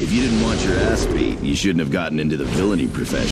If you didn't want your ass beat, you shouldn't have gotten into the villainy profession.